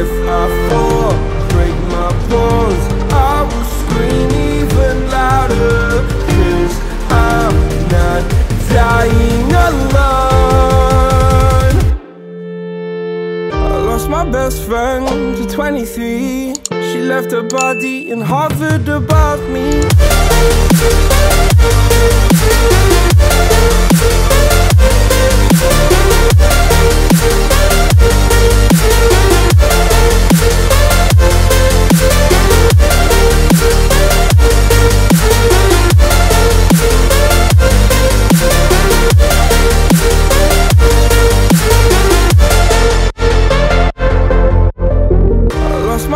If I fall, break my bones. I will scream even I'm not dying alone. I lost my best friend to 23 She left her body and hovered above me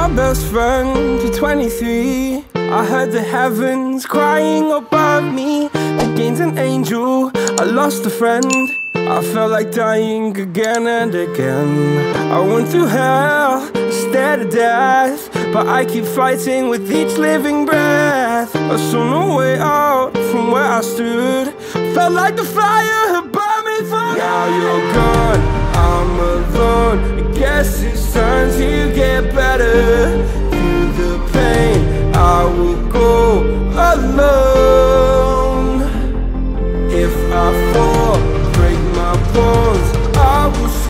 my best friend to 23 I heard the heavens crying above me. Against an angel, I lost a friend. I felt like dying again and again. I went through hell, stared at death But I keep fighting with each living breath. I saw no way out from where I stood. Felt like the fire had burned me through Now you're gone, I'm alone. I guess it's time go